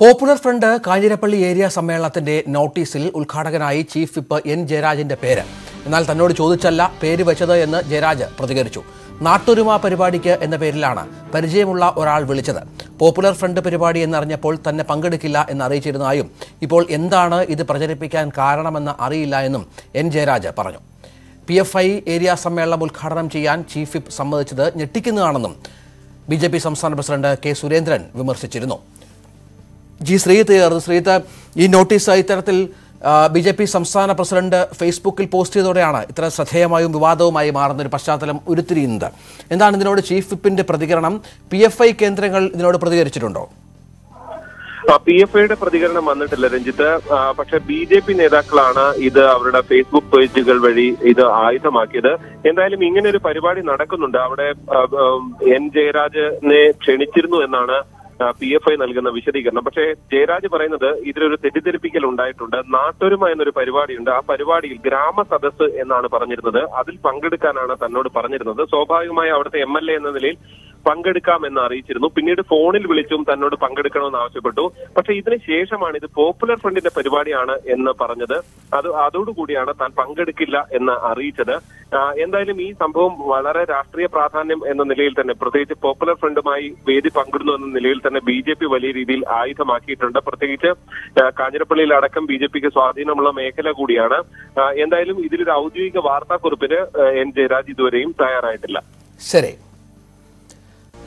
Popular front Kanjirappally area സമ്മേളനത്തിന്റെ നോട്ടീസിൽ ഉദ്ഘാടകനായി chief whip N ജയരാജന്റെ പേര്. എന്നാൽ തന്നോട് ചോദിച്ചല്ല പേര് വെച്ചത് എന്ന് ജയരാജ് പ്രതികരിച്ചു. നാട്ടൊരുമ പരിപാടിക്ക് എന്ന പേരിലാണ് പരിചയമുള്ള ഒരാൾ വിളിച്ചത്. പോപ്പുലർ ഫ്രണ്ട് പരിപാടി എന്നറിഞ്ഞപ്പോൾ തന്നെ പങ്കെടുക്കില്ല എന്ന് അറിയിച്ചിരുന്നതായും ഇപ്പോൾ എന്താണ് ഇത് പ്രചരിപ്പിക്കാൻ കാരണമെന്ന് അറിയില്ല എന്നും എൻ ജയരാജ് പറഞ്ഞു. പി എഫ് ഐ ഏരിയ സമ്മേളനം ഉദ്ഘാടനം ചെയ്യാൻ ചീഫ് വിപ്പ് സമ്മതിച്ചത് ഞെട്ടിക്കുന്നതാണെന്നും ബി ജെ പി സംസ്ഥാന പ്രസിഡന്റ് കെ സുരേന്ദ്രൻ വിമർശിച്ചിരുന്നു. ജി ശ്രീ ചേർന്ന് ശ്രീത്ത് ഈ നോട്ടീസ് ഇത്തരത്തിൽ ബി ജെ പി സംസ്ഥാന പ്രസിഡന്റ് ഫേസ്ബുക്കിൽ പോസ്റ്റ് ചെയ്തതോടെയാണ് ഇത്ര ശ്രദ്ധേയമായും വിവാദവുമായി മാറുന്ന ഒരു പശ്ചാത്തലം ഉരുത്തിരിയുന്നത്. എന്താണ് ഇതിനോട് ചീഫ് വിപ്പിന്റെ പ്രതികരണം? പി എഫ് ഐ കേന്ദ്രങ്ങൾ ഇതിനോട് പ്രതികരിച്ചിട്ടുണ്ടോ? പി എഫ് ഐയുടെ പ്രതികരണം വന്നിട്ടില്ല രഞ്ജിത്ത്. പക്ഷെ ബി ജെ പി നേതാക്കളാണ് ഇത് അവരുടെ ഫേസ്ബുക്ക് പേജുകൾ വഴി ഇത് ആയുധമാക്കിയത്. എന്തായാലും ഇങ്ങനെ ഒരു പരിപാടി നടക്കുന്നുണ്ട്. അവിടെ എൻ ജയരാജനെ ക്ഷണിച്ചിരുന്നു എന്നാണ് പി എഫ് ഐ നൽകുന്ന വിശദീകരണം. പക്ഷേ ജയരാജ് പറയുന്നത് ഇതിലൊരു തെറ്റിദ്ധരിപ്പിക്കൽ ഉണ്ടായിട്ടുണ്ട്. നാട്ടൊരുമ എന്നൊരു പരിപാടിയുണ്ട്. ആ പരിപാടിയിൽ ഗ്രാമ സദസ് എന്നാണ് പറഞ്ഞിരുന്നത്. അതിൽ പങ്കെടുക്കാനാണ് തന്നോട് പറഞ്ഞിരുന്നത്. സ്വാഭാവികമായി അവിടുത്തെ എം എൽ എ എന്ന നിലയിൽ പങ്കെടുക്കാമെന്ന് അറിയിച്ചിരുന്നു. പിന്നീട് ഫോണിൽ വിളിച്ചും തന്നോട് പങ്കെടുക്കണമെന്ന് ആവശ്യപ്പെട്ടു. പക്ഷെ ഇതിന് ശേഷമാണ് ഇത് പോപ്പുലർ ഫ്രണ്ടിന്റെ പരിപാടിയാണ് എന്ന് പറഞ്ഞത്. അത് അതോടുകൂടിയാണ് താൻ പങ്കെടുക്കില്ല എന്ന് അറിയിച്ചത്. എന്തായാലും ഈ സംഭവം വളരെ രാഷ്ട്രീയ പ്രാധാന്യം എന്ന നിലയിൽ തന്നെ പ്രത്യേകിച്ച് പോപ്പുലർ ഫ്രണ്ടുമായി വേദി പങ്കിടുന്നു എന്ന നിലയിൽ തന്നെ ബി ജെ പി വലിയ രീതിയിൽ ആയുധമാക്കിയിട്ടുണ്ട്. പ്രത്യേകിച്ച് കാഞ്ഞിരപ്പള്ളിയിൽ അടക്കം ബി ജെ പിക്ക് സ്വാധീനമുള്ള മേഖല കൂടിയാണ്. എന്തായാലും ഇതിലൊരു ഔദ്യോഗിക വാർത്താക്കുറിപ്പിന് എൻ ജയരാജ് ഇതുവരെയും തയ്യാറായിട്ടില്ല. ശരി.